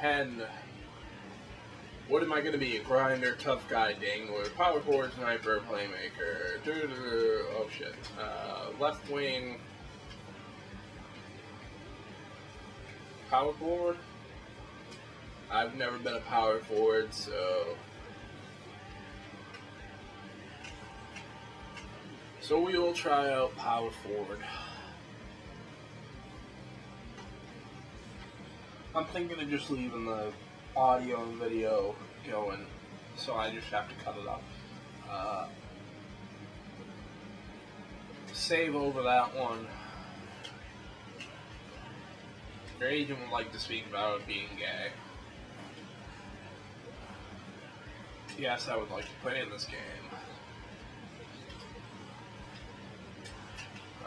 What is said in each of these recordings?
10. What am I going to be? A grinder, tough guy, dangler, power forward, sniper, playmaker. Doo-doo-doo. Oh shit. Uh, left wing. Power forward? I've never been a power forward, so. So we will try out power forward. I'm thinking of just leaving the audio and video going, so I just have to cut it up. Uh, save over that one. Your agent would like to speak about being gay. Yes, I would like to play in this game.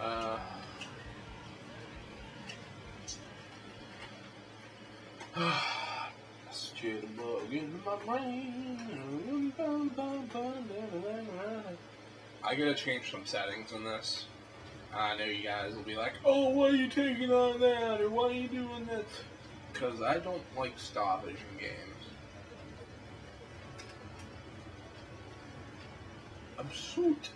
Uh, Jitterbug in my brain. I gotta change some settings in this. I know you guys will be like, oh, why are you taking on that? Or why are you doing this? Because I don't like stoppage in games. I'm suit.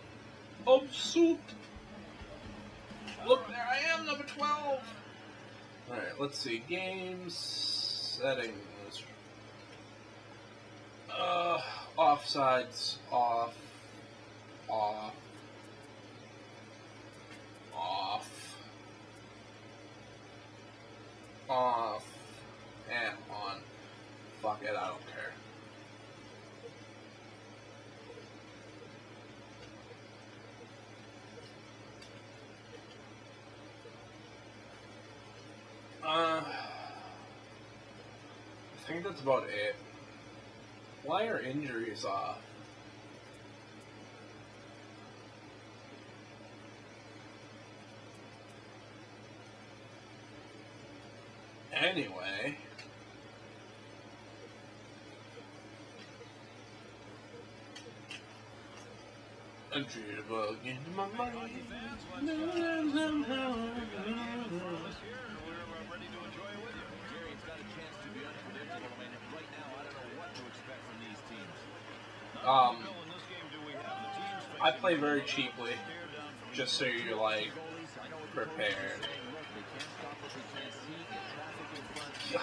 Look, there I am, number 12. Alright, let's see. Games, settings. Uh, offsides, off, off, off, off, and on. Fuck it, I don't care. Uh, think that's about it. Why are injuries off? Anyway. I A jitterbug in my mind. Um, I play very cheaply, just so you're like prepared.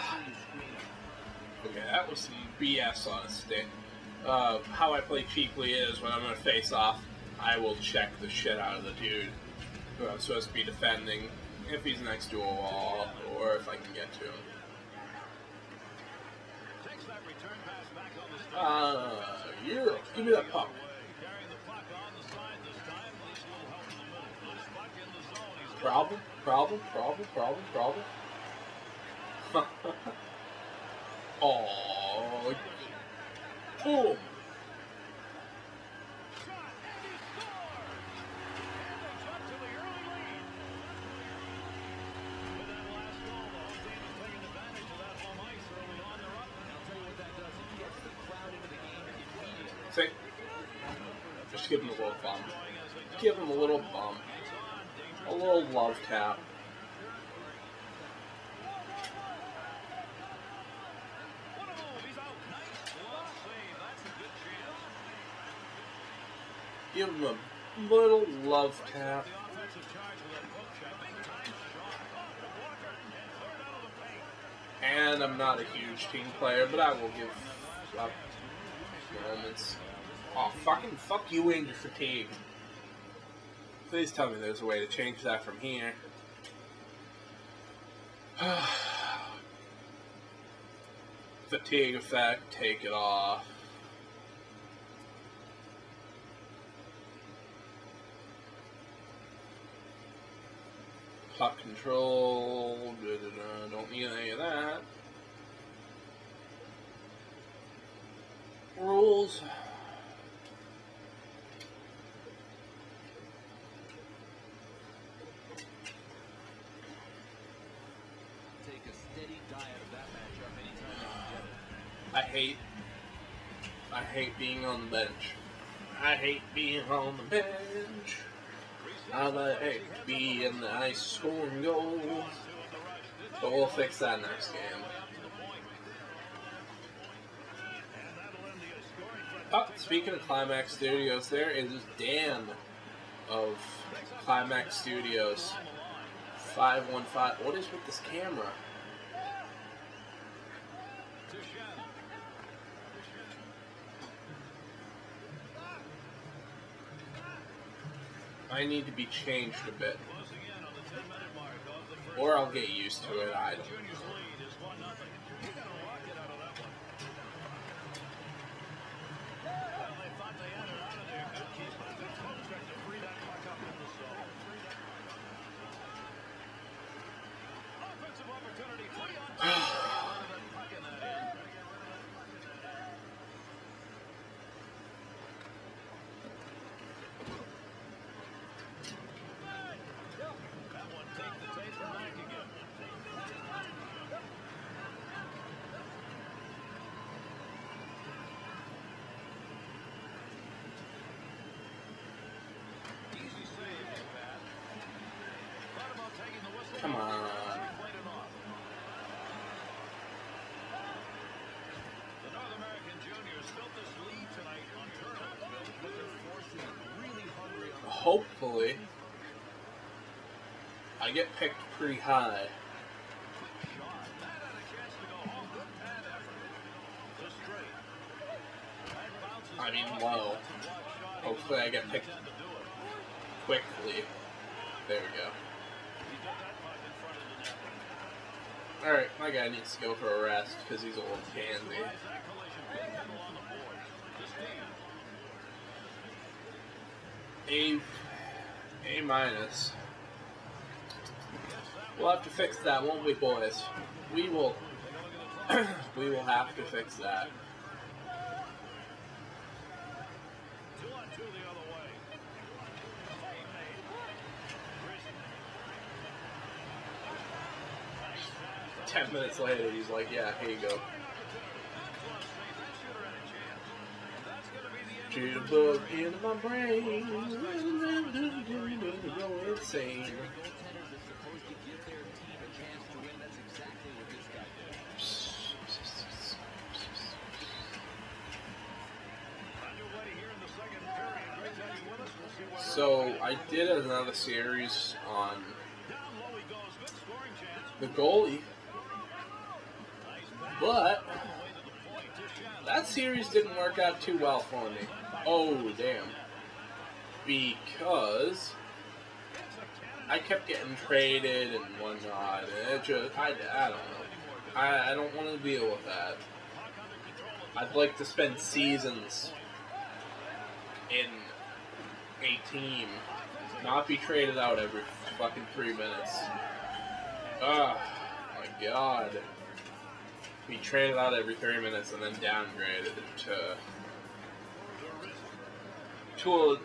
Okay, that was some BS on a stick. Uh, how I play cheaply is when I'm gonna face off, I will check the shit out of the dude who I'm supposed to be defending if he's next to a wall or if I can get to him. Uh, yeah, give me that puck. Problem, problem, problem, problem, problem. oh, boom. See? Just give him a little bump. Give him a little bump. A little love tap. Give him a little love tap. And I'm not a huge team player, but I will give up moments. Oh, fucking fuck you and your fatigue. Please tell me there's a way to change that from here. fatigue effect, take it off. Puck control, don't need any of that. Rules. I hate, I hate being on the bench. I hate being on the bench. I like being in the ice scoring goals. But we'll fix that next game. Oh, speaking of Climax Studios, there is Dan of Climax Studios. 515. What is with this camera? I need to be changed a bit. Or I'll get used to it, I don't know. Come on. I get picked pretty high. I mean low. Hopefully I get picked quickly. There we go. Alright, my guy needs to go for a rest because he's a little candy. A A minus. We'll have to fix that, won't we, boys? We will. we will have to fix that. Ten minutes later, he's like, "Yeah, here you go." Jitterbug in my brain, insane. So I did another series on the goalie, but that series didn't work out too well for me. Oh damn! Because I kept getting traded and whatnot, and it just I, I don't know. I, I don't want to deal with that. I'd like to spend seasons in a team, not be traded out every fucking three minutes. Oh my god. Be traded out every three minutes and then downgraded to to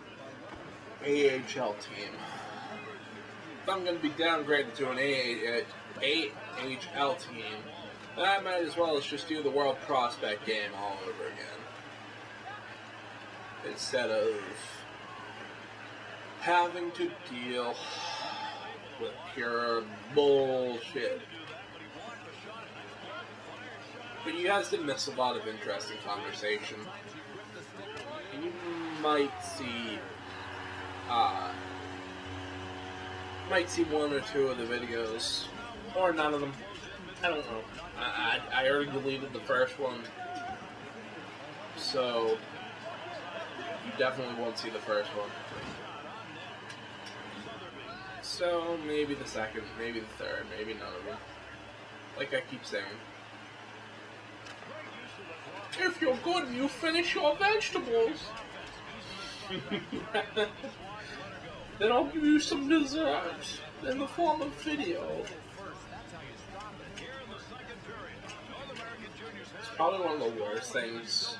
a AHL team. If I'm going to be downgraded to an AHL team, then I might as well just do the World Prospect game all over again. Instead of having to deal with pure bullshit. But you guys did miss a lot of interesting conversation. Might see, uh, might see one or two of the videos, or none of them. I don't know. I, I, I already deleted the first one, so you definitely won't see the first one. So maybe the second, maybe the third, maybe none of them. Like I keep saying. If you're good, you finish your vegetables. then I'll give you some dessert in the form of video. It's probably one of the worst things.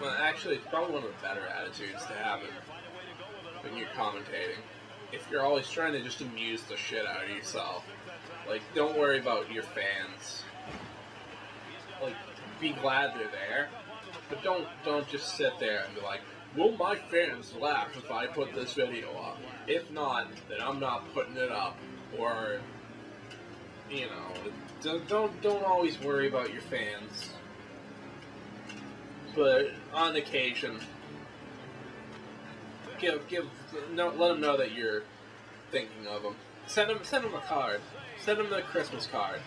Well, actually, it's probably one of the better attitudes to have when you're commentating. If you're always trying to just amuse the shit out of yourself, like, don't worry about your fans. Like, be glad they're there, but don't don't just sit there and be like, "Will my fans laugh if I put this video up? If not, then I'm not putting it up." Or, you know, don't don't, always worry about your fans. but on occasion, give give no, let them know that you're thinking of them. Send them send them a card. Send them a Christmas card.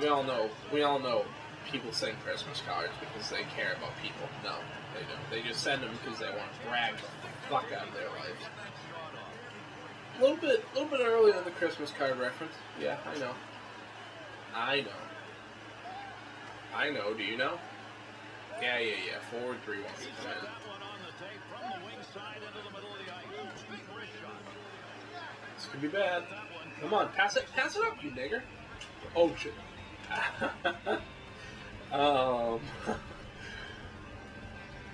We all know we all know people send Christmas cards because they care about people. No, they don't. They just send them because they want to drag the fuck out of their lives. A little bit, a little bit early on the Christmas card reference. Yeah, I know. I know. I know. Do you know? Yeah, yeah, yeah. Forward three one. This could be bad. Come on, pass it, pass it up, you nigger. Oh shit. um,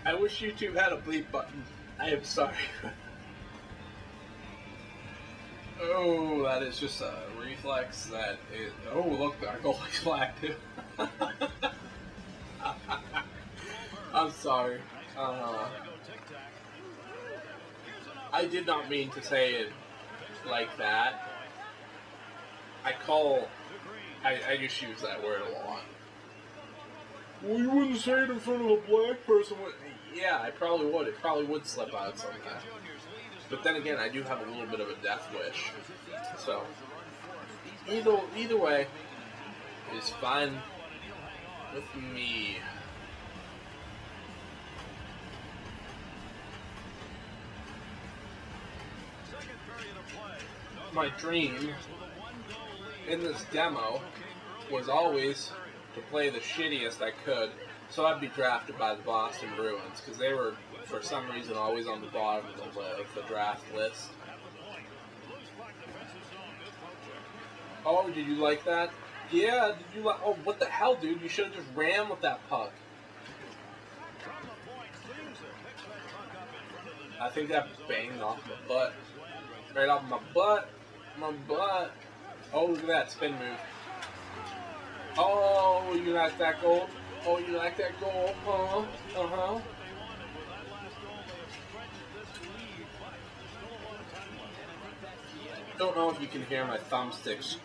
I wish YouTube had a bleep button. I am sorry. oh, that is just a reflex that is. Oh, look, our goalie's flag too. I'm sorry. Uh, I did not mean to say it like that. I call. I, I just use that word a lot. Well, you wouldn't say it in front of a black person. Yeah, I probably would. It probably would slip out sometime. But then again, I do have a little bit of a death wish. So, either either way is fine with me. My dream in this demo was always to play the shittiest I could, so I'd be drafted by the Boston Bruins because they were, for some reason, always on the bottom of the, of the draft list. Oh, did you like that? Yeah, did you like? Oh, what the hell, dude? You should have just ran with that puck. I think that banged off my butt. Right off my butt. My butt. Oh, look at that spin move. Oh, you like that goal? Oh, you like that goal? Huh? Uh huh. Don't know if you can hear my thumbsticks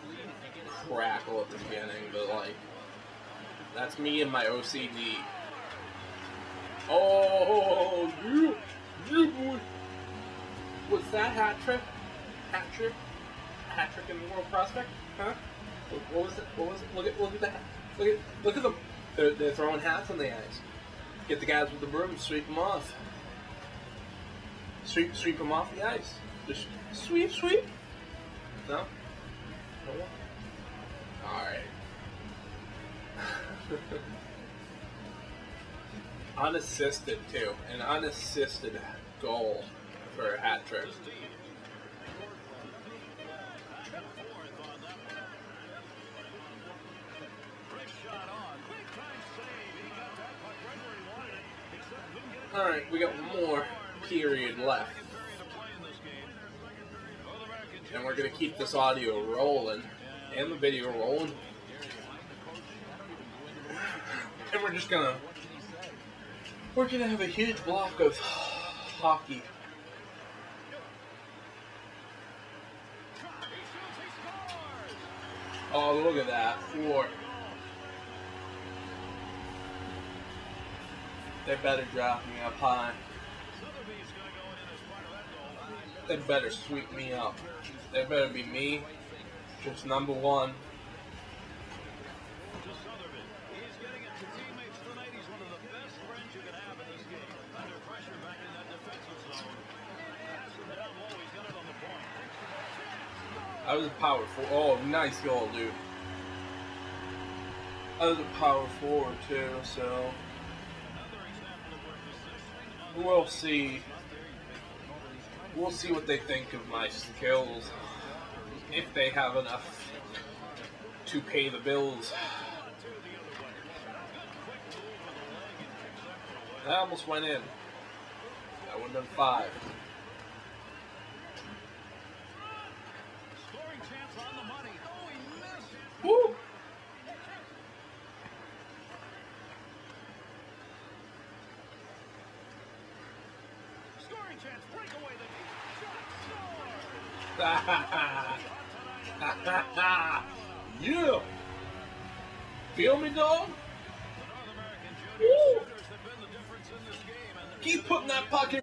crackle at the beginning, but like, that's me and my OCD. Oh, you, you boy. Was that hat trick? Hat trick? Hat trick in the World Prospect? Huh? What, was it? What was it? Look at look at that. Look at look at them. They're, they're throwing hats on the ice. Get the guys with the broom, sweep them off. Sweep sweep them off the ice. Just sweep sweep. No. No. All right. unassisted too, an unassisted goal for a hat trick. All right, we got more period left, and we're gonna keep this audio rolling and the video rolling, and we're just gonna we're gonna have a huge block of hockey. Oh, look at that. Four. They better draft me up high. They better sweep me up. They better be me, just number one. I was a power forward. Oh, nice goal, dude. I was a power forward too, so we'll see. We'll see what they think of my skills. If they have enough to pay the bills. That almost went in. That would have five. yeah! Feel me, dog? The North American Woo! junior centers have been the difference in Keep putting that fucking